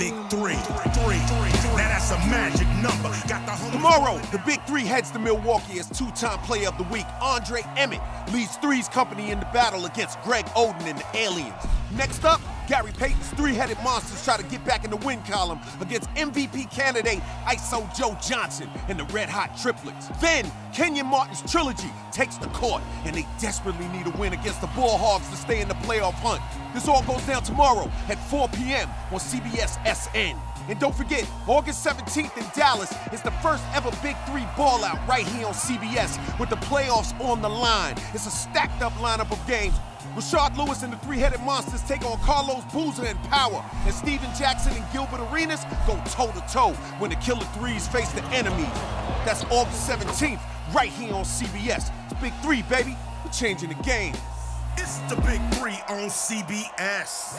big three. Now that's a magic number. Got the home Tomorrow, the Big Three heads to Milwaukee as two-time Player of the Week. Andre Emmett leads Three's company in the battle against Greg Oden and the Aliens. Next up, Gary Payton's three-headed monsters try to get back in the win column against MVP candidate ISO Joe Johnson and the Red Hot Triplets. Then, Kenyon Martin's trilogy takes the court, and they desperately need a win against the Ball Hogs to stay in the playoff hunt. This all goes down tomorrow at 4 p.m. on CBS SN. And don't forget, August 17th in Dallas is the first ever Big Three ball out right here on CBS with the playoffs on the line. It's a stacked up lineup of games. Rashard Lewis and the three-headed monsters take on Carlos Boozer and Power. And Stephen Jackson and Gilbert Arenas go toe-to-toe when the Killer Threes face the enemy. That's August 17th, right here on CBS. It's Big Three, baby. We're changing the game. It's the big three on CBS.